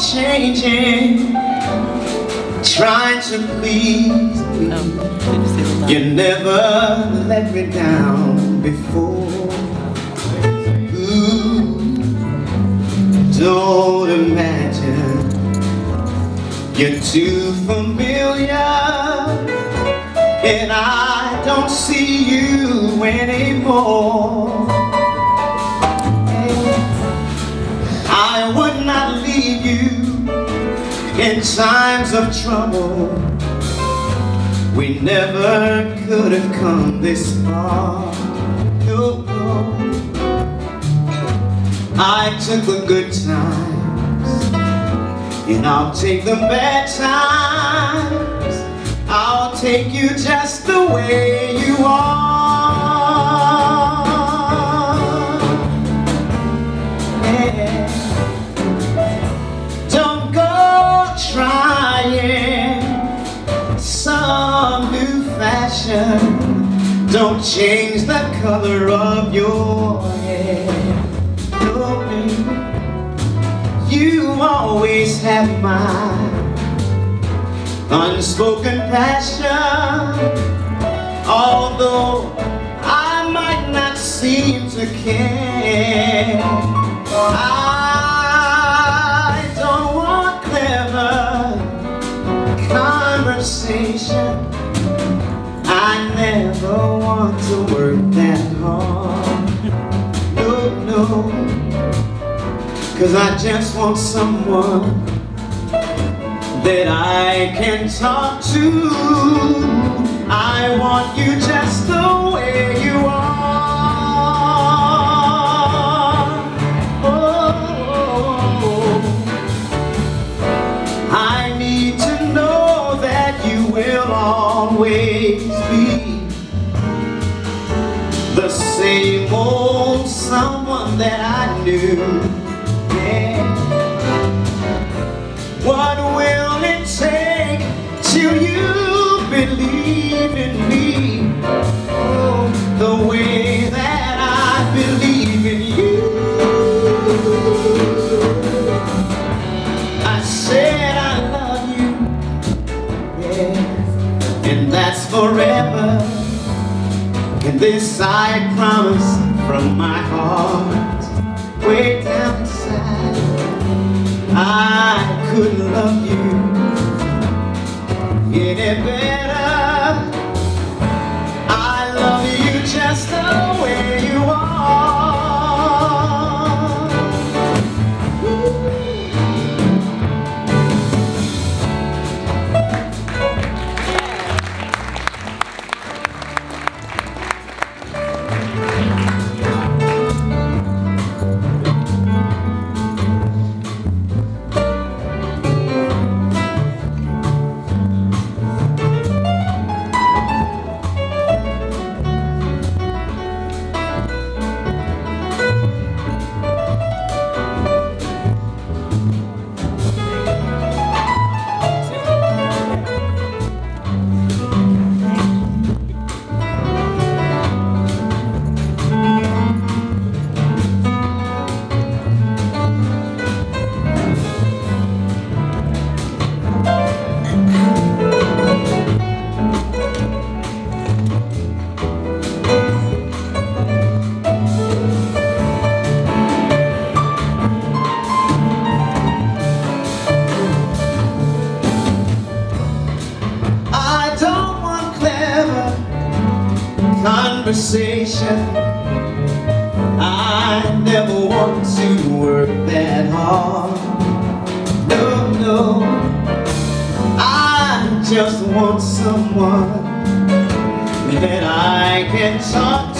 changing, trying to please me. You never let me down before. Ooh, don't imagine you're too familiar, and I don't see you anymore. In times of trouble. We never could have come this far. No, no. I took the good times, and I'll take the bad times. I'll take you just the way you some new fashion. Don't change the color of your hair. No, baby. You always have my unspoken passion. Although I might not seem to care. I conversation. I never want to work that hard. No, no. Cause I just want someone that I can talk to. I want you just the way you are. Always be the same old someone that I knew. Yeah. What will it take till you believe in me? And this I promise from my heart, way down inside. I couldn't love you any better. Conversation. I never want to work that hard. No, no. I just want someone that I can talk